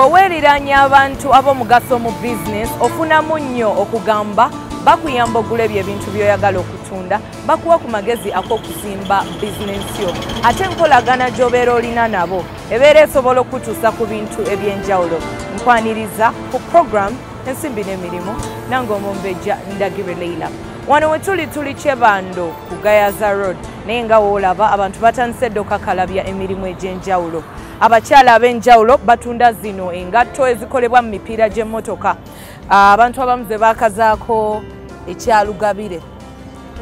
weweeriranya abantu ab'omugaso mu bizinesi ofunamu nnyo okugamba bakuyamba ogula ebyo ebintu by'oyagala okutunda bakuwa ku magezi ak'okuzimba bizinensi yo. Ate enkolagana gy'obeera olina nabo ebeera esobola okutuusa ku bintu eby'enjawulo. Nkwaniriza ku program ensimbi n'emirimu nange omumbejja ndagire leila. Wano we tuli tuli kyebando ku gayaza road naye nga woolaba abantu batandise dde okakalabya emirimu egy'enjawulo abakyala ab'enjawulo batunda zino engatto ezikolebwa mu mipiira gy'emmotoka. Abantu abamu ze baakazaako ekyalugabire.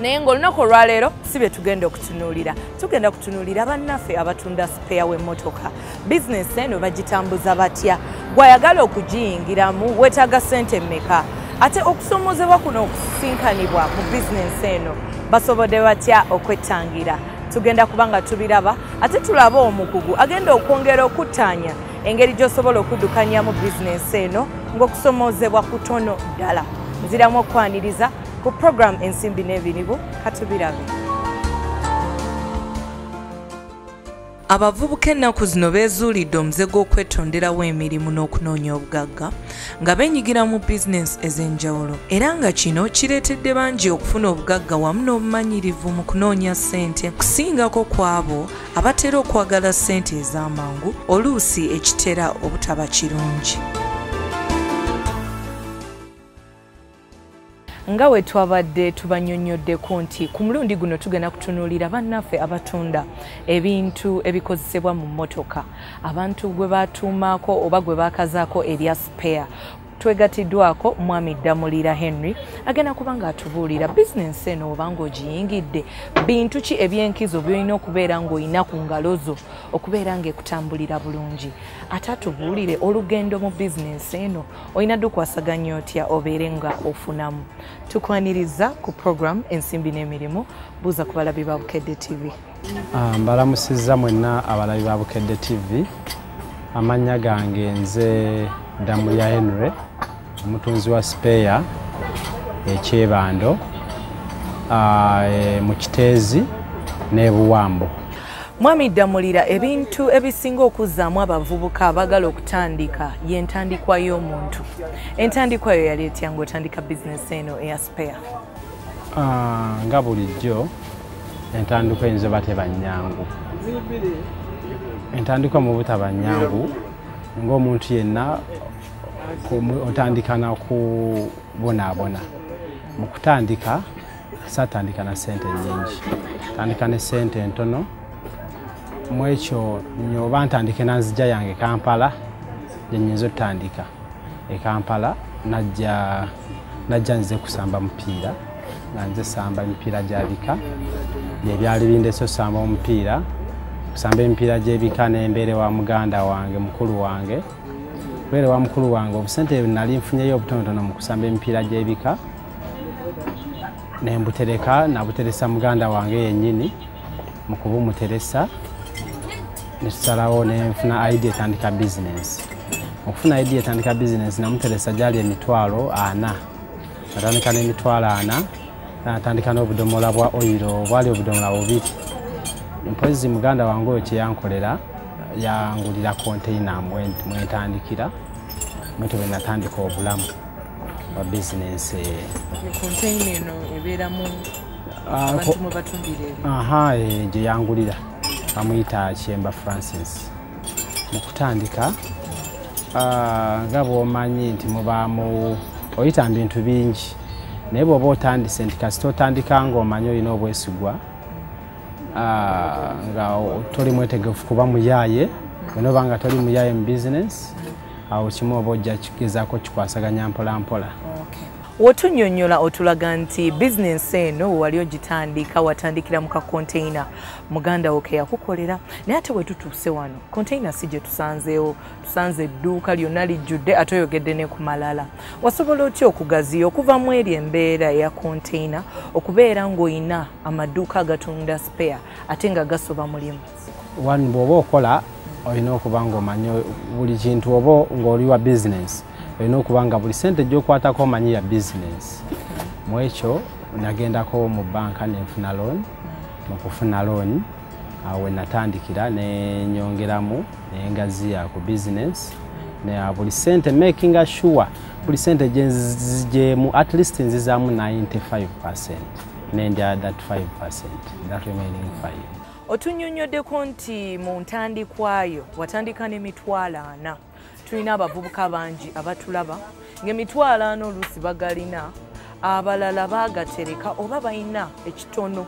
Naye ng'olunaku olwaleero si bye tugenda okutunuulira. Tugenda kutunuulira bannaffe abatunda sipeya w'emmotoka. Bizinesi eno bagitambuza batya? Gwayagala okugiyingiramu weetaaga ssente mmeka? Ate okusomoozebwa kuno okusinkanibwa mu bizinesi eno? Basobodde batya okwettangira tugenda kuba nga tubiraba. Ate tulabe omukugu agenda okwongera okuttaanya engeri gy'osobola okuddukanyamu bizinesi eno ng'okusomoozebwa kutono ddala. Nziramu okwaniriza ku puroguramu ensimbi n'ebiribu katubirabe abavubuka ennaku zino beezuulidde omuze gw'okwetonderawo emirimu n'okunoonya obugagga nga beenyigira mu bizinesi ez'enjawulo. Era nga kino kireetedde bangi okufuna obugagga wamu n'obumanyirivu mu kunoonya ssente. Kusingako ku abo abatera okwagala ssente ez'amangu oluusi ekitera obutaba kirungi nga we twabadde tubanyonyoddeko nti ku mulundi guno tugenda kutunuulira bannaffe abatunda ebintu ebikozesebwa mu mmotoka. Abantu gwe batuumaako oba gwe baakazaako erya spare twegatiddwako mwami ddamulira henry agenda kuba ng'atubuulira bizinensi eno oba ng'ogiyingidde. Bintu ki ebyenkizo byolina okubeera ng'olina ku ngalo zo? Okubeera ng'ekutambulira bulungi. Ate atubuulire olugendo mu bizinensi eno. Olina dde okwasaganya otya obeere nga ofunamu? Tukwaniriza ku program ensimbi n'emirimu buuza ku balabi ba bukedde tv mbalamusizza mwenna abalabi ba bukedde tv amannya gange nze ddamulya henry omutunzi wa sipeya ekyebando mu kiteezi n'ebuwambo mwami ddamulira ebintu ebisinga okuzzaamu abavubuka abagala okutandika y'entandikwa y'omuntu. Entandikwa yo yali etya ngaotandika bizinesi eno eya sipeya nga bulijjo entandikwa eyinza oba teba nnyangu. Entandikwa mu butaba nnyangu ng'omuntu yenna otandika nakubonaabona mu kutandika saatandika na sente nyingi tandika ne sente entono mu ekyo nyoba ntandike nanzija yange kampala gyenyinza otandika ekampala najja najja nze kusamba mupiira nga nze samba emipiira gya bika. Byebyali bindese osamba omupiira kusamba emipiira gy'ebika nembeere wa muganda wange mukulu wange kubeere wa mukulu wange obusente nali nfunyeyo obutonotono mu kusamba emipiira gy'ebika nembutereka nabuteresa muganda wange yennyini mu kubumuteresa netusalawo nenfuna idea etandika bizinesi okufuna idea etandika bizinesi namuteresa gyali emitwalo ana. Natandika n'emitwalo ana natandika n'obudomola bwa oyiro bwali obudomola bubiri. Mpozi muganda wange oyo kyeyankolera yangulira konteina mwentandikira mwetyo bwe natandika obulamu bwa bizinesi konteina eno ebeeramu aha gye yangulira. Bamuyita kyemba francis. Mu kutandika nga bwomanyi nti mubaamu oyita mu bintu bingi. Naye bw'oba otandise nti kasita otandika ngaomanyi olina obwesigwa nga toli mwetegefu kuba muyaaye wena oba nga toli muyaaye mu bizinesi awo kimu oba ojja kigezaako kikwasaganya mpola wotunyonyola otulaga nti bizinensi eno wali ogitandika watandikira mu kakonteina. Muganda wo keyakukolera naye ate wetutuuse wano konteina si gye tusanzeewo. Tusanze edduuka lyonna lijjudde ate oyogedde ne ku malala. Wasobola otya okugaziya okuva mu eri embeera eya konteina okubeera ng'olina amaduuka agatunda sipeya ate nga gasoba mulimu? Wani bw'oba okola olina okuba ng'omanyi buli kintu oba ng'oli wa bizinensi olina okuba nga buli sente gyokwatako omanyi ya bizinensi mu ekyo nagendako mu banka nenfuna looni mukufuna looni awo wenatandikira nenyongeramu nengaziya ku bizinensi ne buli sente making sure buli sente gyemu at least nzizaamu 95 percent nendya that 5 percent that remaining 5 otunyonyoddeko nti mu ntandikwayo watandika n'emitwalo ana tulina abavubuka bangi abatulaba ng'emitwalo ana oluusi bagalina abalala baagatereka oba balina ekitono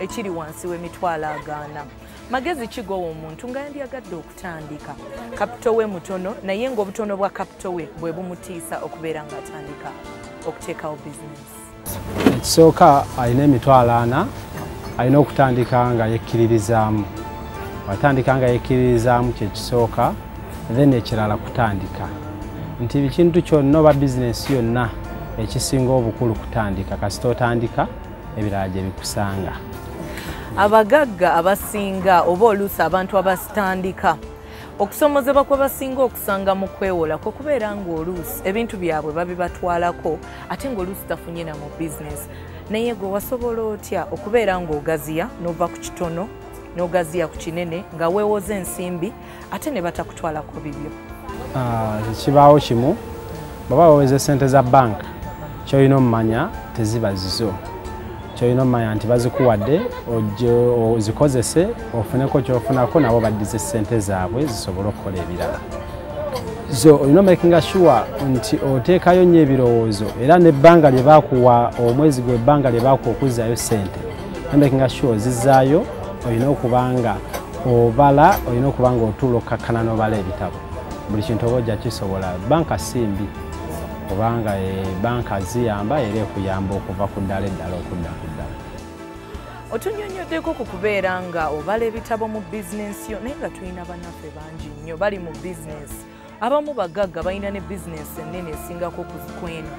ekiri wansi w'emitwalo agaana. Magezi kigowa omuntu nga yandyagadde okutandika. Kapito we mutono naye ng'obutono bwa kapito we bwe bumutiisa okubeera ng'atandika okuteekawo bizinesi ekisooka alina emitwalo ana alina okutandika nga yekkiririzaamu. Watandika nga yekkiririzaamu kyekisooka then ekirala kutandika. Nti ekintu kyonna oba bizinesi yonna ekisinga obukulu kutandika kasita otandika ebirala gye bikusanga. Abagagga abasinga oba oluusi abantu abasitandika okusomozebwa kwe basinga okusanga mu kwewolako kubeera ng'oluusi ebintu byabwe babibatwalako ate ng'oluusi tafunye na mu bizinesi naye gwe wasobola otya okubeera ng'ogaziya n'ova ku kitono n'ogaziya ku kinene nga weewoza ensimbi ate ne batakutwalako bibyo. Kibaawo kimu baba baweza sente za banka. Kyolina omumanya teziba zizo. Kyolina omumanya nti bazikuwadde ozikozese ofuneko kyofunako nabo baddize sente zaabwe zisobole okukola ebirala. So olina omakinga sure nti oteekayo nnyo ebirowoozo era nebbanga lye bakuwa omwezi gwe ebbanga lye bakuwa okuzzayo sente omakinga sure ozizaayo olina okubanga obala olina okubanga otuula okkakkana n'obala ebitabo. Buli kintu oba ojja kisobola banka simbi kubanga banka ziyamba era ekuyamba okuva ku ddala eddala okudda ku ddala. Otunyonyoddeko ku kubeera nga obala ebitabo mu bizinensi yo naye nga tulina bannaffe bangi nnyo bali mu bizinesi abamu bagagga balina ne bizinesi ennene esingako kweno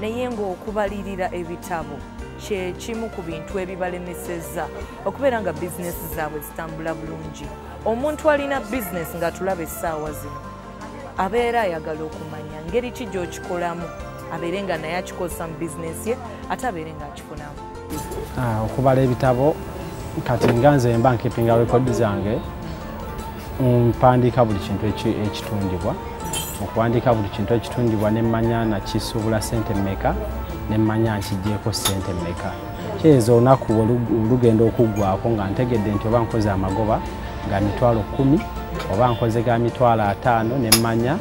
naye ng'okubalirira ebitabo kyekimu ku bintu ebibalemesezza okubeera nga bizinesi zaabwe zitambula bulungi. Omuntu alina bizinesi ng'atulaba essaawa zino abeera ayagala okumanya ngeri ki gy'okikolamu. Abeere nga naye akikozesa mu bizinesi ye ate abeere ng'akifunamu okubala ebitabo kati nga nze mba nkipinga rekodi zange mpandiika buli kintu ekitundibwa. Okuwandiika buli kintu ekitundibwa nemmanya nakisuubula sente mmeka nemmanya nkijjeeko sente mmeka? Kyeeza olunaku olugenda okuggwako nga ntegedde nti oba nkoze amagoba ga mitwalo kumi oba nkoze ga mitwalo ataano nemmanya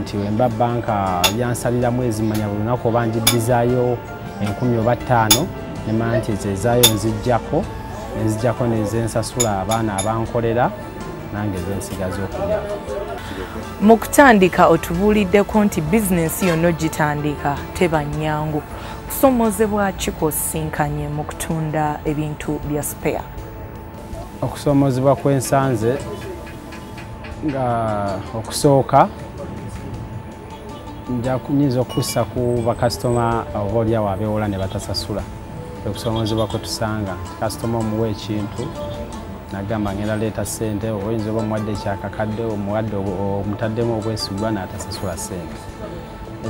nti wemba banka yansalira mwezi manya buli lunaku oba njiddizaayo enkumi oba ttaano nemanya nti ezezaayo nzijjako nenzijjako nezensasula abaana abankolera nange zensigaza okulyako mu kutandika otubuuliddeko nti bizinensi yonna ogitandika teba nnyangu. Kusomozebwa kikosinkanye mu kutunda ebintu bya spare. Okusomozebwa kwensanze nga okusooka nyinza okussa ku bakasitoma oba oliawo abeewola ne batasasula. Okusomozebwa kwe tusanga kasitoma omuwa ekintu nagamba ngenda leeta sente oba oyinza oba omuwadde ekyakakadde omuwadde omutaddemu obwesigwa n'atasasula sente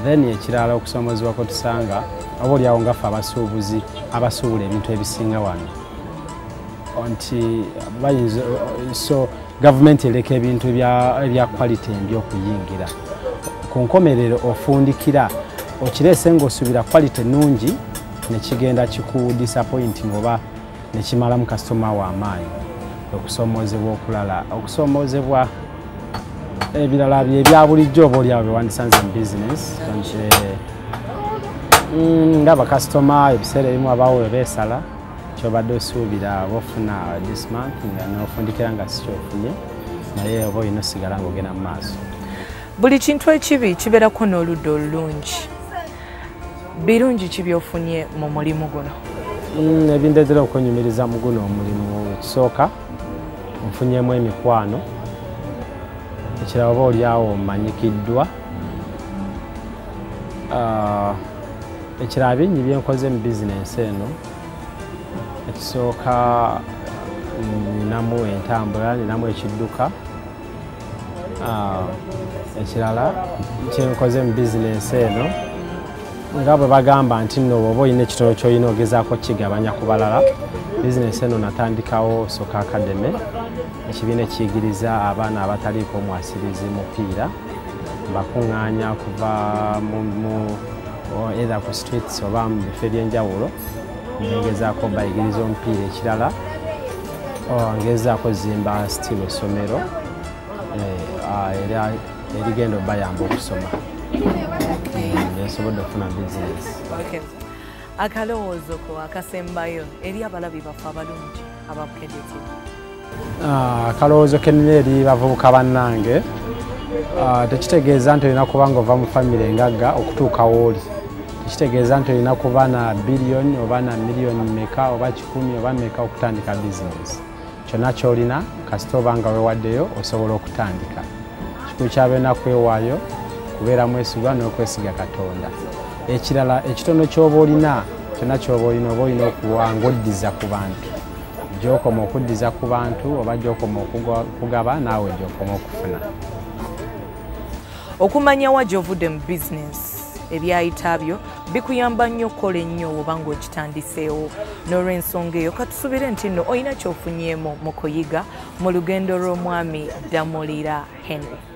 then ekirala okusomozebwa kwe tusanga oba oliawo ngaffe abasuubuzi abasuubula ebintu ebisinga wano. Nti bayinza so gavumenti ereka ebintu ebya quality embi okuyingira. Ku nkomerero ofundikira okireese ngaosuubira quality nungi nekigenda kiku disappointing oba nekimalamu kasitoma w'amaanyi okusomozebwa okulala okusomozebwa ebirala byebya bulijjo oba oliawo bewandisanze mu bizinesi nga bakasitoma ebiseera ebimu abawo webeesala kyobadde osuubira oba ofuna this month nga nofundikira nga sikyofunye naye oba olina osigala ngaogenda mu maaso. Buli kintu ekibi kibeerako n'oludda olulungi. Birungi kibyofunye mu mulimu guno? Ebindetera okwenyumiriza mu guno omulimu kisooka nfunyemu emikwano ekirala oba oliawo mmanyikiddwa. Ekirala bingi byenkoze mu bizinensi eno ekisooka ninamu entambula ninamu ekidduka. Ekirala kyenkoze mu bizinensi eno nga bwe bagamba nti nno oba olina ekitono kyolina ogezaako kigabanya ku balala bizinensi eno natandikawo soka akademe ekibiina ekiyigiriza abaana abataliiko omwasirizi mupiira mbakuŋŋaanya kuva either ku streets oba mu bifo ebyenjawulo ngezaako bayigiriza omupiira ekirala ngezaako zimba stilo essomero era erigenda obayamba okusoma nsobodde okufuna bizinesi akalowoozo ko akasembayo eri abalabi baffe abalungi abakedeti akalowoozo kenina eri bavubuka bannange. Tekitegeeza nti olina kuba nga ova mu famire engagga okutuuka wooli tekitegeeza nti olina kuba na biliyoni oba na miliyoni meka oba kikumi oba meka okutandika bizinesi kyonna kyolina kasita oba nga wewaddeyo osobola okutandika. Kikulu kyabeena kwewaayo kubeera mwesigwa n'okwesiga katonda. Ekirala ekitono kyoba olina kyonna kyoba olina oba olina okuba nga oddiza ku bantu. Gyokoma okuddiza ku bantu oba gyokoma okugaba naawe gyokoma okufuna. Okumanya wa gy'ovudde mu bizinesi ebyayita byo bikuyamba nnyo okukola ennyo oba ng'okitandiseewo n'olw'ensonga eyo katusubire nti nno olina kyofunyeemu mu kuyiga mu lugendo lw'omwami damulira henry